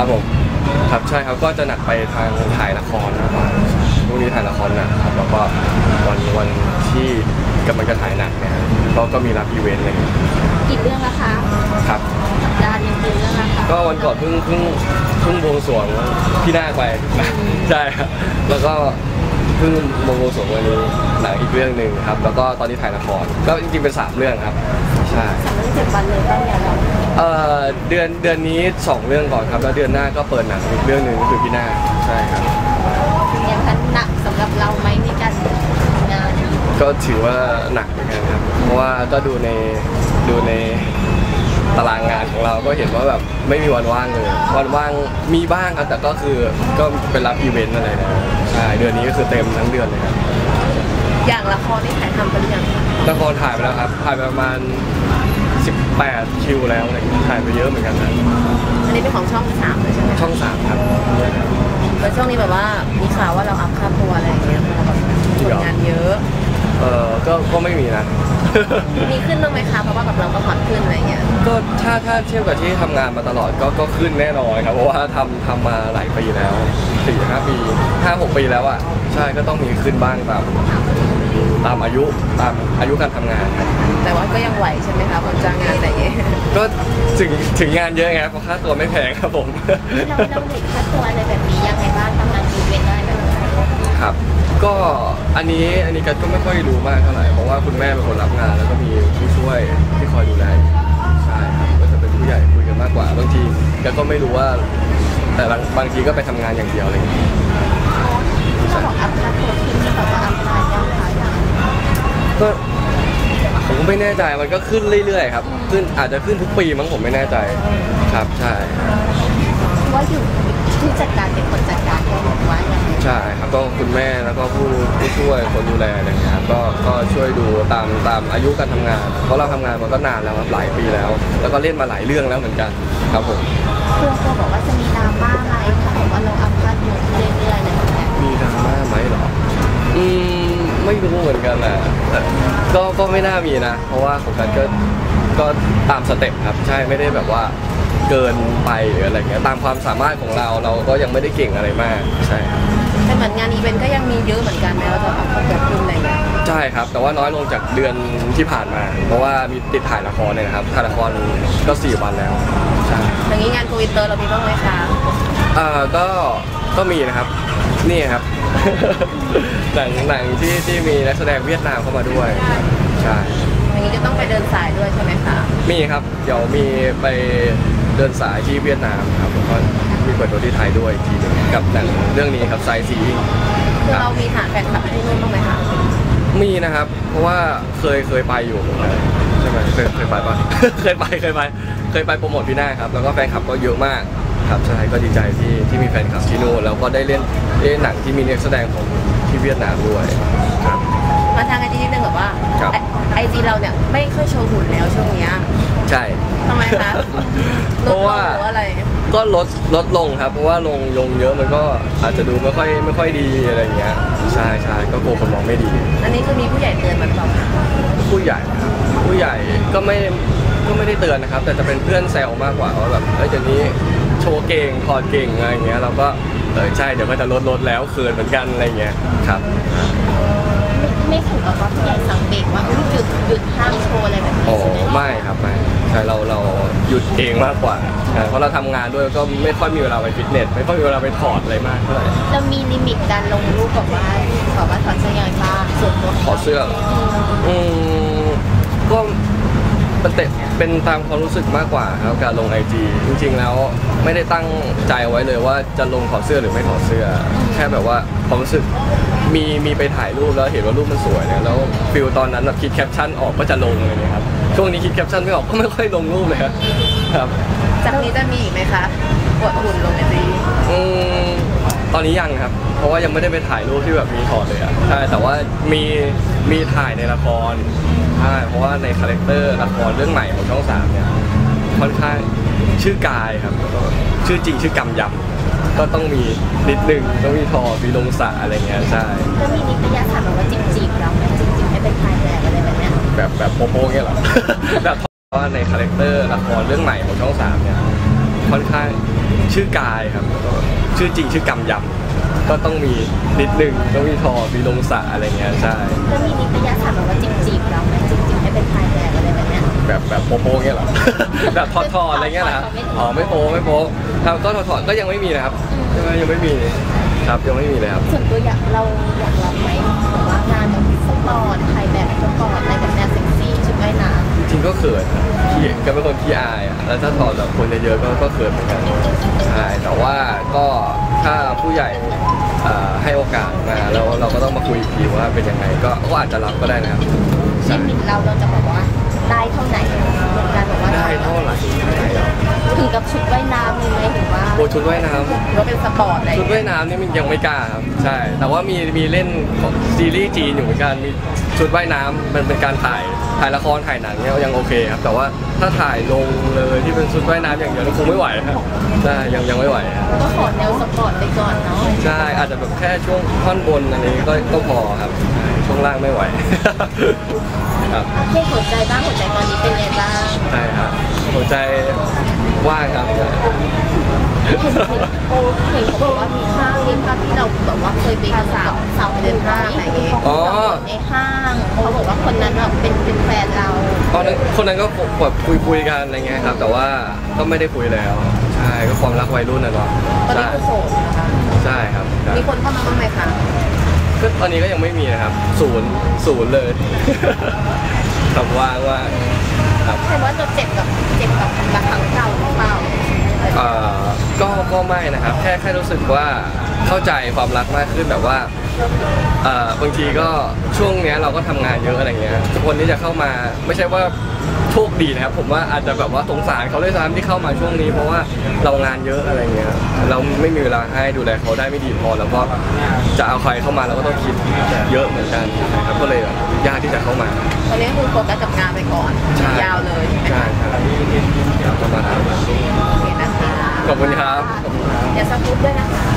ครับผมครับใช่ครับก็จะหนักไปทางถ่ายละครมากกว่าพรุ่งนี้ถ่ายละครหนักครับแล้วก็วันวันที่กำลังจะถ่ายหนักเนี่ยก็ก็มีรับอีเวนต์อะไรอย่างเงี้ยกี่เรื่องละคะครับ สัปดาห์หนึงกี่เรื่องละคะก็วันก่อนเพิ่งเพิ่งเพิ่งบวงสรวงพี่นาคไป ใช่ครับแล้วก็ เพิ่งบวงสรวงวันนี้หนังอีกเรื่องหนึ่งครับ แล้วก็ตอนนี้ถ่ายละครก็จริงๆเป็นสามเรื่องครับ ใช่สามเรื่องเจ็ดวันเลยบ้างเนี่ยเราเอ่อเดือนเดือนนี้สองเรื่องก่อนครับ แล้วเดือนหน้าก็เปิดหนังอีกเรื่องหนึ่งก็คือพี่นาคใช่ครับยังทันหนักสำหรับเราไหมในการทำงานก็ถือว่าหนักเหมือนกันครับ เพราะว่าก็ดูในดูใน ตารางงานของเราก็เห็นว่าแบบไม่มีวันว่างเลยวันว่างมีบ้างครับแต่ก็คือก็เป็นรับอีเวนต์อะไรนะใช่เดือนนี้ก็คือเต็มทั้งเดือนเลยครับอย่างละครที่ถ่ายทำไปหรือยังคะละครถ่ายไปแล้วครับถ่ายไปประมาณ 18 คิวแล้วอะไรอย่างเงี้ยถ่ายไปเยอะเหมือนกันนะอันนี้เป็นของช่องสามเลยใช่ไหมช่องสามครับแล้วช่วงนี้แบบว่ามีข่าวว่าเราอัพค่าตัวอะไรอย่างเงี้ยเราแบบผลงานเยอะ เออก็ก็ไม่มีนะ มีขึ้นบ้างไหมคะ เพราะว่าแบบเราก็ฮอตขึ้นอะไรเงี้ย ก็ถ้าถ้าเทียบกับที่ทำงานมาตลอดก็ก็ขึ้นแน่นอนครับ เพราะว่าทำทำมาหลายปีแล้วสี่ห้าปีห้าหกปีแล้วอะ ใช่ก็ต้องมีขึ้นบ้างตามตามอายุตามอายุการทำงานครับแต่ว่าก็ยังไหวใช่ไหมคะคนจ้างงานอะไรเงี้ยก็ถึงถึงงานเยอะไงเพราะค่าตัวไม่แพงครับผม เราเราเด็กค่าตัวอะไรแบบนี้ ครับ ก็อันนี้อันนี้กัก็ไม่ค่อยรู้มากเท่าไหร่เพราะว่าคุณแม่เป็นคนรับงาน แล้วก็มีผู้ช่วยที่คอยดูแลใช่ครับก็จะเป็นผู้ใหญ่คุยกันมากกว่าบางทีกัก็ไม่รู้ว่า แต่บางบางทีก็ไปทำงานอย่างเดียวอะไรอย่างเงี้ยที่เราบอกอัพค่าตัวขึ้นนี่แบบว่าอัพค่ายังคะยังก็ผมก็ไม่แน่ใจมันก็ขึ้นเรื่อยๆครับขึ้นอาจจะขึ้นทุกปีมั้งผมไม่แน่ใจครับใช่ ว่าอยู่ที่จัดการเป็นคนจัดการเองหรือว่ายังไง ใช่ครับก็คุณแม่แล้วก็ผู้ผู้ช่วยคนดูแลอะไรอย่างเงี้ยครับก็ก็ช่วยดูตามตามอายุการทำงาน เพราะเราทำงานมาก็นานแล้วครับหลายปีแล้ว แล้วก็เล่นมาหลายเรื่องแล้วเหมือนกันครับผม เพื่อนก็บอกว่าจะมีดราม่าไหมถ้าบอกว่าเรา up ค่าตัวขึ้นเรื่อยๆอะไรอย่างเงี้ยมีดราม่าไหมเหรอ อืม ไม่รู้เหมือนกันนะแต่ก็ ก็ไม่น่ามีนะ เพราะว่าของกันก็ ก็ตาม step ครับ ใช่ ไม่ได้แบบว่าเกินไปหรืออะไรเงี้ย ตามความสามารถของเรา เราก็ยังไม่ได้เก่งอะไรมาก ใช่ครับแต่ เหมือนงานอีเวนต์ก็ยังมีเยอะเหมือนกันแม้ว่าจะ up ค่าตัวขึ้นอะไรอย่างเงี้ยใช่ครับ แต่ว่าน้อยลงจากเดือนที่ผ่านมา เพราะว่ามีติดถ่ายละครเนี่ยนะครับถ่ายละครก็4วันแล้วใช่อย่างนี้งาน go inter เรามีบ้างไหมคะอ่าก็ก็มีนะครับนี่ครับ หนังหนังที่ที่มีนักแสดงเวียดนามเข้ามาด้วยใช่อย่างนี้จะต้องไปเดินสายด้วยใช่ไหมคะมีครับ เดี๋ยวมีไป เดินสายที่เวียดนามครับแล้วก็มีเปิดตัวที่ไทยด้วยอีกทีหนึ่งกับหนังเรื่องนี้ครับไซซีคือเรามีฐานแฟนคลับที่นู่นบ้างไหมคะมีนะครับ เพราะว่าเคยเคยไปอยู่ใช่ไหมเคยเคยไปปะ เคยไปเคยไปเคยไปโปรโมทพี่หน้าครับแล้วก็แฟนคลับก็เยอะมากครับใช่ก็ดีใจที่ที่มีแฟนคลับที่นู่นแล้วก็ได้เล่นเล่นหนังที่มีนักแสดงของที่เวียดนามด้วยครับ มาทางไอจีนิดนึงแบบว่าครับไอ จีเราเนี่ยไม่ค่อยโชว์หุ่นแล้วช่วงเนี้ยใช่ ทำไมคะเพราะว่า ลดลงหรืออะไร ก็ลดลดลงครับ เพราะว่าลงลงเยอะมันก็อาจจะดูไม่ค่อยไม่ค่อยดีอะไรอย่างเงี้ยใช่ใช่ก็กลัวคนมองไม่ดี อันนี้คือมีผู้ใหญ่เตือนมาหรือเปล่าคะผู้ใหญ่ครับผู้ใหญ่ก็ไม่ก็ไม่ได้เตือนนะครับ แต่จะเป็นเพื่อนแซวมากกว่าว่าแบบเอ้ยเดี๋ยวนี้โชว์เก่งถอดเก่งอะไรอย่างเงี้ยเราก็เออใช่เดี๋ยวก็จะลดลดแล้วเขินเหมือนกันอะไรอย่างเงี้ยครับ ไม่ถึงกับว่าผู้ใหญ่สั่งเบรกว่าอุ๊ยหยุดหยุดห้ามโชว์อะไรแบบนี้โอ้ใช่ไหมไม่ครับไม่ใช่เราเราหยุดเองมากกว่าใช่เพราะเราทำงานด้วยก็ไม่ค่อยมีเวลาไปฟิตเนสไม่ค่อยมีเวลาไปถอดอะไรมากเท่าไหร่เรามีลิมิตการลงรูปแบบว่าแบบว่าถอดเสื้อยังไงบ้างส่วนตัวถอดเสื้อเหรออืมก็มันเป็นเป็นตามความรู้สึกมากกว่าครับการลงไอจีจริง ๆ แล้วไม่ได้ตั้งใจเอาไว้เลยว่าจะลงถอดเสื้อหรือไม่ถอดเสื้อแค่แบบว่าความรู้สึกมีมีไปถ่ายรูปแล้วเห็นว่ารูปมันสวยเนี่ยแล้วfeel ตอนนั้นแบบคิดแคปชั่นออกก็จะลงเลยนะครับช่วงนี้คิดแคปชั่นไม่ออกก็ไม่ค่อยลงรูปเลยครับครับจากนี้จะมีอีกไหมคะอวดหุ่นลง IG อืมตอนนี้ยังครับ เพราะว่ายังไม่ได้ไปถ่ายรูปที่แบบมีถอดเลยอะใช่แต่ว่ามีมีถ่ายในละครใช่เพราะว่าใน character ละครเรื่องใหม่ของช่องสามเนี่ยค่อนข้างชื่อกายครับแล้วก็ชื่อจริงชื่อกำยำ ก็ต้องมีนิดนึงต้องมีถอดมีลงสระอะไรเงี้ยใช่ก็มีนิตยสารแบบว่าจีบจีบๆเราไหมจีบจีบๆให้เป็นถ่ายแบบอะไรแบบเนี้ยแบบแบบโป๊ๆเงี้ยเหรอแบบเพราะว่าใน character ละครเรื่องใหม่ของช่องสามเนี่ยค่อนข้างชื่อกายครับแล้วก็ชื่อจริงชื่อกำยำก็ต้องมีนิดนึงต้องมีถอดมีลงสระอะไรเงี้ยใช่ก็มีนิตยสารแบบว่าจีบจีบๆเราไหมจีบจีบๆให้เป็นถ่ายแบบอะไรแบบเนี้ยแบบแบบโป๊โป๊เงี้ยเหรอแบบถอดถอดอะไรเงี้ยเหรอครับอ๋อไม่โป๊ไม่โป๊ ครับก็ถอดถอดก็ยังไม่มีนะครับยังไม่ยังไม่มีครับยังไม่มีเลยครับส่วนตัวอยากเราอยากรับไหมแบบว่างานแบบสปอร์ตไทยแบบสปอร์ตอะไรแบบเนี้ยเซ็กซี่ชุดว่ายน้ำจริงๆก็เขินนะขี้ก็เป็นคนขี้อายอะแล้วถ้าถอดแบบคนเยอะๆก็ก็เขินเหมือนกันใช่แต่ว่าก็ถ้าผู้ใหญ่เอ่อให้โอกาสมาแล้วเราก็ต้องมาคุยอีกทีว่าเป็นยังไงก็ก็อาจจะรับก็ได้นะครับใช่ limit เราเราจะบอกว่าได้เท่าไหร่ใชุดว่ายน้ำมีไหมหรือว่าโอ้ชุดว่ายน้ำหรือว่าเป็นสปอร์ตอะไรชุดว่ายน้ำนี่มันยังไม่กล้าครับใช่ แต่ว่ามีมีเล่นของซีรีส์จีนอยู่เหมือนกันมีชุดว่ายน้ำมันเป็นการถ่ายถ่ายละครถ่ายหนังเนี่ยยังโอเคครับแต่ว่าถ้าถ่ายลงเลยที่เป็นชุดว่ายน้ำอย่างเดียวนี่คงไม่ไหวครับใช่ยังยังไม่ไหวครับก็ขอแนวสปอร์ตไปก่อนเนาะใช่อาจจะแบบแค่ช่วงท่อนบนอะไรก็ก็พอครับใช่ช่วงล่างไม่ไหวครับโอเคหัวใจบ้างหัวใจตอนนี้เป็นไงบ้างใช่ครับหัวใจ ว่างครับเห็นโอ้เห็นเขาบอกว่ามีห้างมีภาพที่เราแบบว่าเคยไปสาวสาวเดินห้างอะไรอย่างเงี้ยอ๋อ ในห้างเขาบอกว่าคนนั้นแบบเป็นเป็นแฟนเราตอนนั้นคนนั้นก็แบบคุยคุยๆกันอะไรเงี้ยครับ แต่ว่าก็ไม่ได้คุยแล้วใช่ก็ความรักวัยรุ่นนะเนาะตอนนี้ใช่คือโสดนะคะใช่ครับใช่มีคนเข้ามาบ้างไหมคะก็ตอนนี้ก็ยังไม่มีนะครับศูนย์ศูนย์เลย คำว่างว่างครับแต่ว่าเราเจ็บกับเจ็บกับรักครั้งเก่าหรือเปล่าเอ่อก็ก็ไม่นะครับ แค่แค่รู้สึกว่าเข้าใจความรักมากขึ้นแบบว่า เอ่อบางทีก็ช่วงเนี้ยเราก็ทำงานเยอะอะไรเงี้ยคนที่จะเข้ามาไม่ใช่ว่าโชคดีนะครับผมว่าอาจจะแบบว่าสงสารเขาด้วยซ้ำที่เข้ามาช่วงนี้ เพราะว่าเรางานเยอะอะไรเงี้ยเราไม่มีเวลาให้ดูแลเขาได้ไม่ดีพอแล้วก็จะเอาใครเข้ามาเราก็ต้องคิดเยอะเหมือนกันนะครับก็เลยแบบยากที่จะเข้ามาตอนนี้คือโฟกัสกับงานไปก่อน ใช่ยาวเลยใช่ไหมใช่คะครับประมาณนั้นโอเคนะคะขอบคุณครับเดี๋ยวสกู๊ปด้วยนะคะ